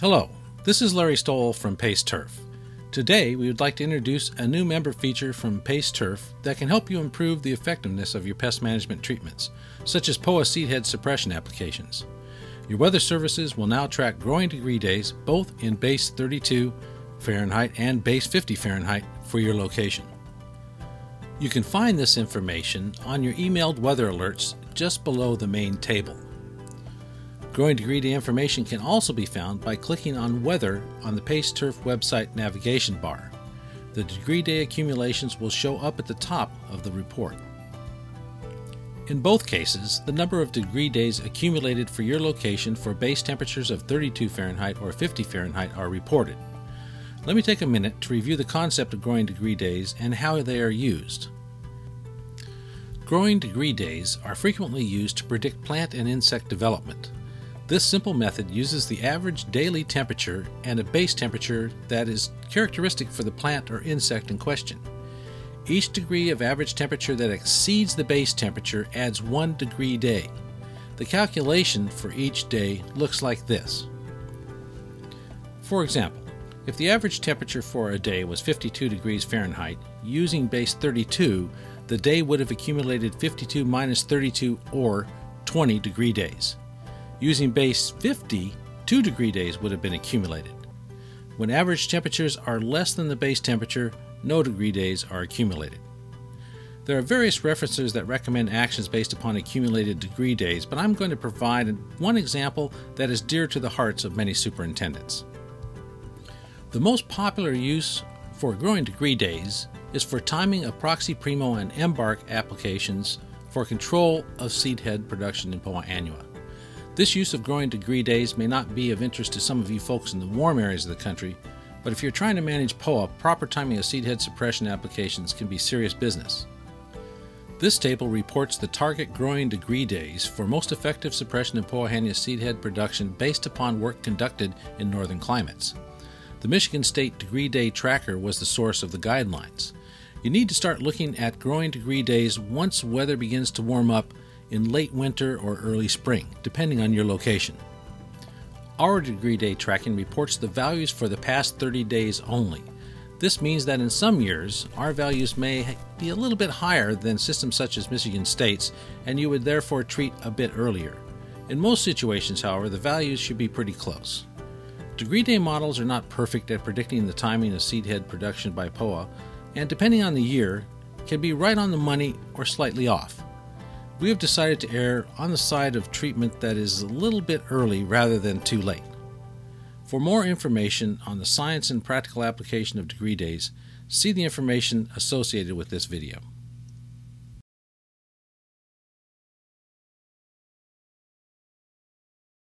Hello, this is Larry Stowell from Pace Turf. Today, we would like to introduce a new member feature from Pace Turf that can help you improve the effectiveness of your pest management treatments, such as POA seed head suppression applications. Your weather services will now track growing degree days both in base 32 Fahrenheit and base 50 Fahrenheit for your location. You can find this information on your emailed weather alerts just below the main table. Growing degree day information can also be found by clicking on Weather on the Pace Turf website navigation bar. The degree day accumulations will show up at the top of the report. In both cases, the number of degree days accumulated for your location for base temperatures of 32 Fahrenheit or 50 Fahrenheit are reported. Let me take a minute to review the concept of growing degree days and how they are used. Growing degree days are frequently used to predict plant and insect development. This simple method uses the average daily temperature and a base temperature that is characteristic for the plant or insect in question. Each degree of average temperature that exceeds the base temperature adds one degree day. The calculation for each day looks like this. For example, if the average temperature for a day was 52 degrees Fahrenheit, using base 32, the day would have accumulated 52 minus 32 or 20 degree days. Using base 50, 2 degree days would have been accumulated. When average temperatures are less than the base temperature, no degree days are accumulated. There are various references that recommend actions based upon accumulated degree days, but I'm going to provide one example that is dear to the hearts of many superintendents. The most popular use for growing degree days is for timing of Proxy Primo and Embark applications for control of seed head production in Poa annua. This use of growing degree days may not be of interest to some of you folks in the warm areas of the country, but if you're trying to manage POA, proper timing of seed head suppression applications can be serious business. This table reports the target growing degree days for most effective suppression of Poa annua seed head production based upon work conducted in northern climates. The Michigan State Degree Day Tracker was the source of the guidelines. You need to start looking at growing degree days once weather begins to warm up in late winter or early spring, depending on your location. Our degree day tracking reports the values for the past 30 days only. This means that in some years, our values may be a little bit higher than systems such as Michigan State's, and you would therefore treat a bit earlier. In most situations, however, the values should be pretty close. Degree day models are not perfect at predicting the timing of seed head production by POA, and depending on the year, can be right on the money or slightly off we have decided to err on the side of treatment that is a little bit early rather than too late. For more information on the science and practical application of degree days, see the information associated with this video.